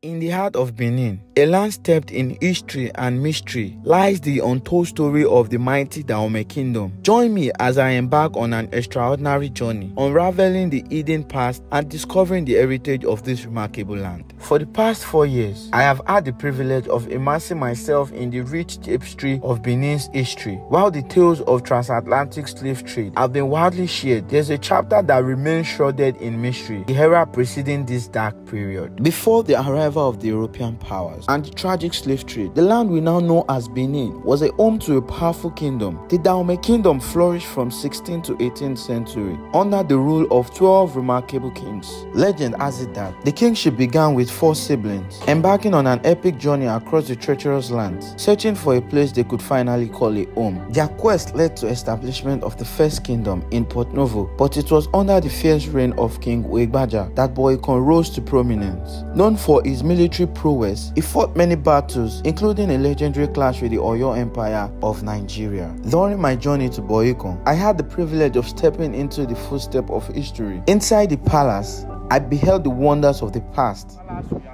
In the heart of Benin, a land steeped in history and mystery, lies the untold story of the mighty Dahomey Kingdom. Join me as I embark on an extraordinary journey, unraveling the hidden past and discovering the heritage of this remarkable land. For the past four years, I have had the privilege of immersing myself in the rich tapestry of Benin's history. While the tales of transatlantic slave trade have been widely shared, there's a chapter that remains shrouded in mystery, the era preceding this dark period. Before the arrival of the European powers and the tragic slave trade, the land we now know as Benin was a home to a powerful kingdom. The Dahomey Kingdom flourished from 16th to 18th century under the rule of 12 remarkable kings. Legend has it that the kingship began with four siblings, embarking on an epic journey across the treacherous lands, searching for a place they could finally call a home. Their quest led to establishment of the first kingdom in Porto-Novo, but it was under the fierce reign of King Houegbadja that Bohicon rose to prominence. Known for his military prowess, he fought many battles, including a legendary clash with the Oyo Empire of Nigeria. During my journey to Bohicon, I had the privilege of stepping into the footsteps of history. Inside the palace, I beheld the wonders of the past.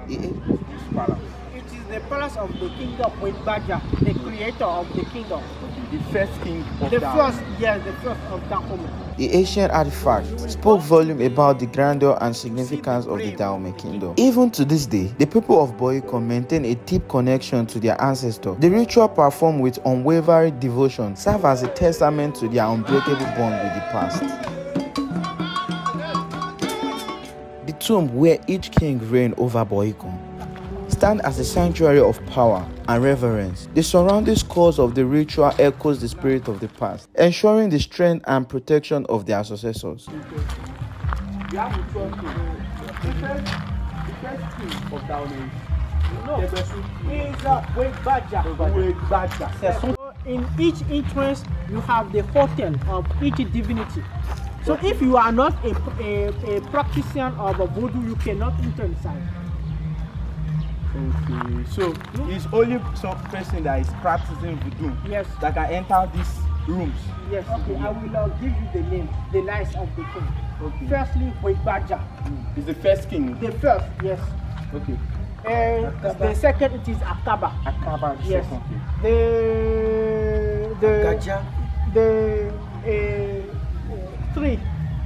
It is the palace of the kingdom with Baja, the creator of the kingdom. the first king of The Dahomey. first, yes, the first of Dahomey. The ancient artifact spoke volume about the grandeur and significance of the Dahomey kingdom. Even to this day, the people of Bohicon maintain a deep connection to their ancestors. The ritual performed with unwavering devotion serve as a testament to their unbreakable bond with the past. The tomb where each king reigned over Boycon stand as a sanctuary of power and reverence. The surrounding scores of the ritual echoes the spirit of the past, ensuring the strength and protection of their successors. In each entrance, you have the hotel of each divinity. So if you are not a, a, a practitioner of a voodoo, you cannot enter inside. Okay, so it's only some person that is practicing voodoo Yes. that can enter these rooms. Yes, okay, I will uh, give you the name, the lines of the king. Okay. Firstly, Baja. He's the first king. The first, yes. Okay. Uh, the second, it is Akaba. Akaba the Yes. second. The the Gaja. the uh, three.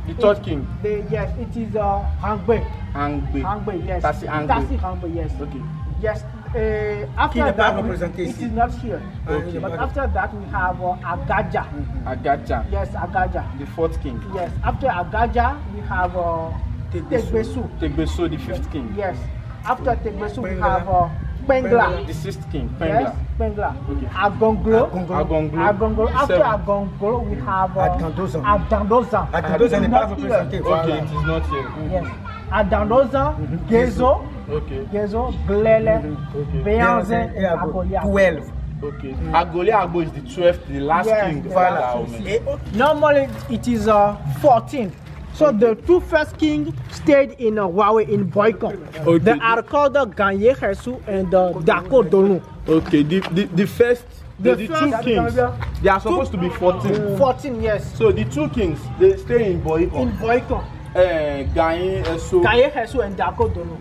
The third It- king. The yes, it is uh, Hangbe. Angbe. Hangbe, yes. Tasi Hangbe. Tasi Hangbe, yes. Okay. Yes. Uh, after pas that, we- it is not here. Okay. But after that, we have uh, Agaja. Agacha. Yes, Agaja. The fourth king. Yes. After Agaja, we have uh, Tegbesu. Tegbesu. The fifth king. Yes. After Tegbesu, we Pengla. have uh, Pengla. The sixth king. Yes, Pengla. Pengla. Okay. Agonglo. Agonglo. Agonglo. After. Agonglo, we have uh, Adandozan. Adandozan. Adandozan n'est pas Not here. représenté. Okay, it is not here. Yes. Adandozan, Gezo, Okay. Gezo, Glele, Okay. Behanzin, Et Ago. Agolia. 12. Okay. Agoli-Agbo is the twelfth, the last Yes, king the of last Dahomey. Et Normally, it is uh, 14. So the two first kings stayed in uh, Wawe in Bohicon. Okay. They are called uh, Ganye Hesu and uh, Dako Donu. Okay, the, the, the first, the, The the, two kings, they are supposed to be 14. 14 years So the two kings, they stay in in Bohicon.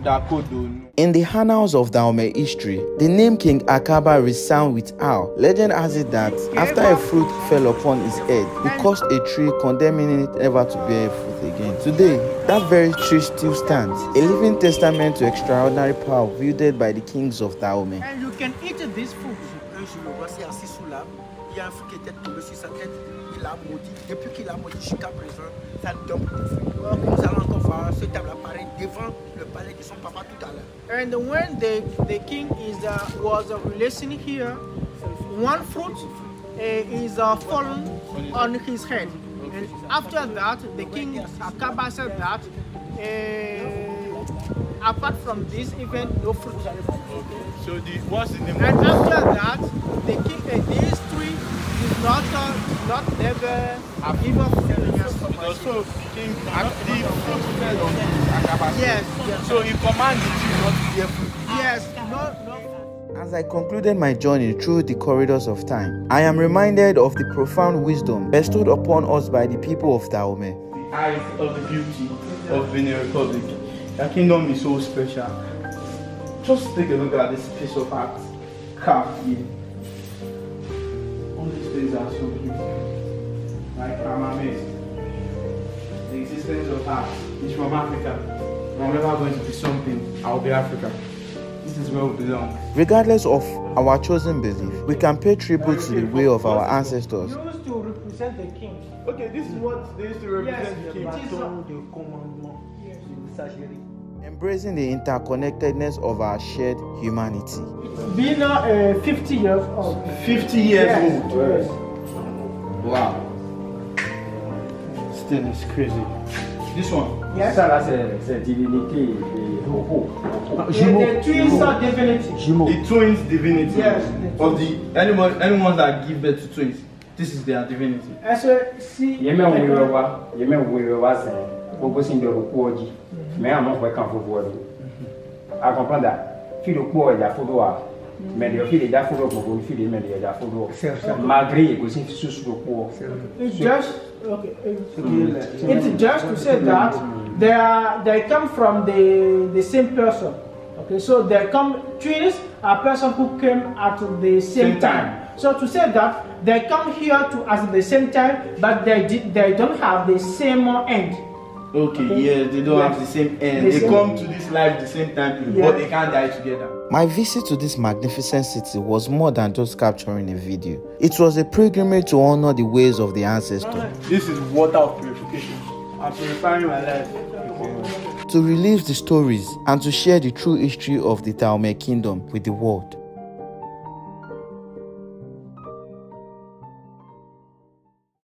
Dakodo. In the annals of Dahomey history, the name King Akaba resound with awe. Legend has it that after a fruit fell upon his head, he cursed a tree, condemning it never to bear fruit again. Today, that very tree still stands, a living testament to extraordinary power wielded by the kings of Dahomey. And you can eat this food. Il y a un fruit qui était tombé sur sa tête. Il a maudit. Depuis qu'il a maudit jusqu'à présent, ça ne donne plus de fruits. Nous allons encore voir ce table devant le palais de son papa tout à l'heure. And when the, the king is uh, was uh, releasing here, one fruit uh, is uh, fallen on his head. And after that, the king Akaba said that uh, apart from this event, no fruit. So the, what's the name And after that, the king not uh, not never give up fruit again. So King, Ak- the fruit fell on Akaba. Yes, yes, So he commanded the not to bear fruit. yes, no, no. As I concluded my journey through the corridors of time, I am reminded of the profound wisdom bestowed upon us by the people of Dahomey. eyes of the beauty of Benin Republic. Your kingdom is so special. just take a look at this piece of art carved here. All these things are so beautiful. Like I'm amazed. The existence of art is from Africa. If I'm ever going to be something, I'll be Africa. This is where we belong. Regardless of our chosen belief, we can pay tribute to the way of our ancestors. Used to represent the king. Okay, this is what they used to represent Yes, the king. it is a- Bâton de commandement, Yes. Embracing the interconnectedness of our shared humanity. It's been uh, 50 years old. 50 years Yes, old. yes. Wow. Still, it's crazy. This one. Yes. Ça là, c'est c'est divinité et repos. The, the twins are divinity. Jumeaux. The twins divinity Yes. of the anyone anyone that give birth to twins. This is their divinity. As a see, Yɛmɛ wele wa, yɛmɛ wele wa zɛn, gbogbo si ń bɛ repos dzi. Mɛ àmọ́ fɔ kan fo bɔ do. A comprend that? Fi le kpɔ ɛdza fo do wa. Mɛ fi le dza fo do gbogbo fi le mɛ deɛ fo do. Malgré yɛ gosi susu do kpɔ. it's just okay. It's, mm. it's just to say that mm. they are they come from the the same person. Okay, so they come twins are person who came at the same, Same time. time. So to say that they come here to at the same time, but they did, they don't have the same end. Okay, Okay. yes, they don't Yes. have the same end. The they same- come to this life at the same time, Yeah. but they can't die together. My visit to this magnificent city was more than just capturing a video. It was a pilgrimage to honor the ways of the ancestors, This is water of purification. I'm purifying my life. to relive the stories, and to share the true history of the Taume kingdom with the world.